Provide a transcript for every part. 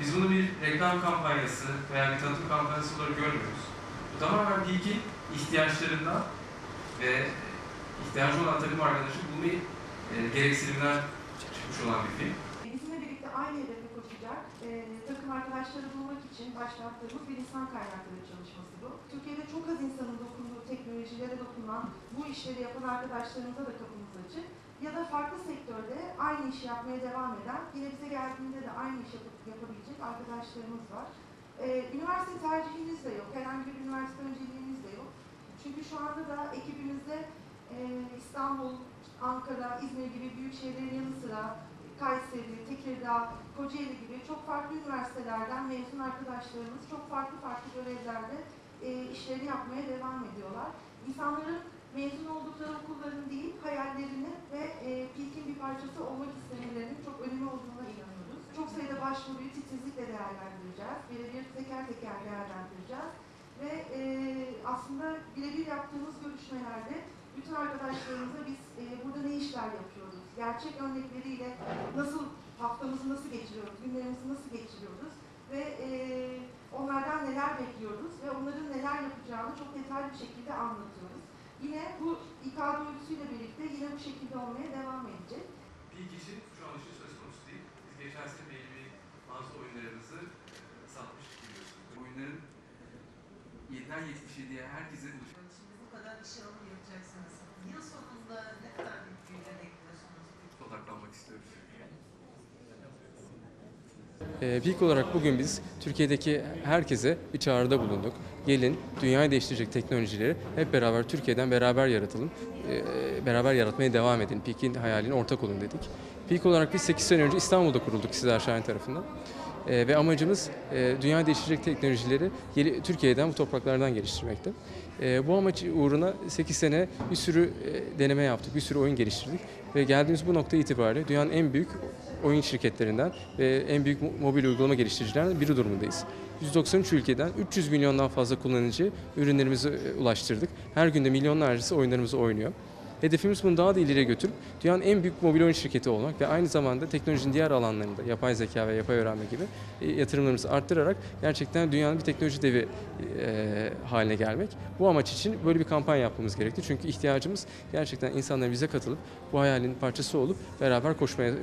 Biz bunu bir reklam kampanyası veya bir tanıtım kampanyası olarak görmüyoruz. Bu tamamen bilgi ihtiyaçlarından ve ihtiyacı olan takım arkadaşı bunu e, gereksinimden çıkmış olan bir film. Bizimle birlikte aynı hedefe koşacak e, takım arkadaşları bulmak için başlattığımız bir insan kaynakları çalışması bu. Türkiye'de çok az insanın dokunduğu teknolojilere dokunan bu işleri yapan arkadaşlarımıza da kapımız açık. Ya da farklı sektörde aynı işi yapmaya devam eden, yine bize geldiğinde de aynı iş yapıp, yapabilecek arkadaşlarımız var. E, üniversite tercihimiz de yok, herhangi bir üniversite önceliğimiz de yok. Çünkü şu anda da ekibimizde e, İstanbul, Ankara, İzmir gibi büyük şehirlerin yanı sıra Kayseri, Tekirdağ, Kocaeli gibi çok farklı üniversitelerden mezun arkadaşlarımız çok farklı farklı görevlerde e, işlerini yapmaya devam ediyorlar. İnsanların mezun oldukları okulların değil, hayallerini ve e, PİLK'in bir parçası olmak istemelerinin çok önemli olduğuna inanıyoruz. Çok sayıda başvuruyu titizlikle değerlendireceğiz, birebir teker teker değerlendireceğiz ve e, aslında birebir yaptığımız görüşmelerde bütün arkadaşlarımıza biz e, burada ne işler yapıyoruz, gerçek örnekleriyle nasıl haftamızı nasıl geçiriyoruz, günlerimizi nasıl geçiriyoruz ve e, onlardan neler bekliyoruz ve onların neler yapacağını çok detaylı bir şekilde anlatıyoruz. Yine bu İK duyurusuyla birlikte yine bu şekilde olmaya devam edecek. Pink için şu an için söz konusu değil. Biz geçen sene belli bir bazı oyunlarımızı e, satmıştık biliyorsunuz. Oyunların 7'den 77'ye herkese ulaşan Şimdi bu kadar işe alım yapacaksınız. Yıl sonunda ne kadar bir Ee, PİK olarak bugün biz Türkiye'deki herkese bir çağrıda bulunduk. Gelin dünyayı değiştirecek teknolojileri hep beraber Türkiye'den beraber yaratalım. Ee, Beraber yaratmaya devam edin. PİK'in hayaline ortak olun dedik. PİK olarak biz 8 sene önce İstanbul'da kurulduk Sizler Şahin tarafından. Ee, Ve amacımız e, dünyayı değiştirecek teknolojileri geri- Türkiye'den bu topraklardan geliştirmekte. Ee, Bu amaç uğruna 8 sene bir sürü e, deneme yaptık, bir sürü oyun geliştirdik. Ve geldiğimiz bu nokta itibariyle dünyanın en büyük oyun şirketlerinden ve en büyük mo- mobil uygulama geliştiricilerinden biri durumundayız. 193 ülkeden 300 milyondan fazla kullanıcı ürünlerimizi e, ulaştırdık. Her günde milyonlarcası oyunlarımızı oynuyor. Hedefimiz bunu daha da ileriye götürüp dünyanın en büyük mobil oyun şirketi olmak ve aynı zamanda teknolojinin diğer alanlarında yapay zeka ve yapay öğrenme gibi e, yatırımlarımızı arttırarak gerçekten dünyanın bir teknoloji devi e, haline gelmek. Bu amaç için böyle bir kampanya yapmamız gerekti. Çünkü ihtiyacımız gerçekten insanların bize katılıp bu hayalin parçası olup beraber koşmaya e,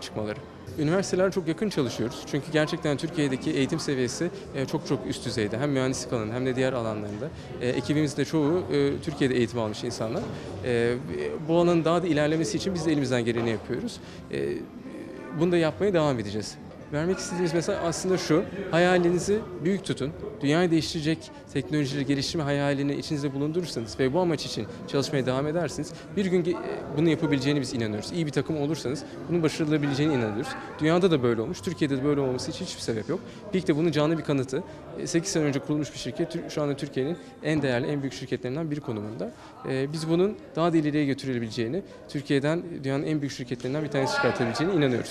çıkmaları. Üniversiteler çok yakın çalışıyoruz. Çünkü gerçekten Türkiye'deki eğitim seviyesi e, çok çok üst düzeyde. Hem mühendislik alanında hem de diğer alanlarında. E, ekibimizde çoğu Türkiye'de eğitim almış insanlar. Bu alanın daha da ilerlemesi için biz de elimizden geleni yapıyoruz. E, bunu da yapmaya devam edeceğiz. Vermek istediğimiz mesaj aslında şu, hayalinizi büyük tutun. Dünyayı değiştirecek teknolojileri geliştirme hayalini içinizde bulundurursanız ve bu amaç için çalışmaya devam edersiniz, bir gün ge- bunu yapabileceğini biz inanıyoruz. İyi bir takım olursanız bunun başarılabileceğine inanıyoruz. Dünyada da böyle olmuş, Türkiye'de de böyle olması için hiçbir sebep yok. Peak de bunun canlı bir kanıtı. 8 sene önce kurulmuş bir şirket, şu anda Türkiye'nin en değerli, en büyük şirketlerinden biri konumunda. E, Biz bunun daha da ileriye götürülebileceğini, Türkiye'den dünyanın en büyük şirketlerinden bir tanesi çıkartabileceğine inanıyoruz.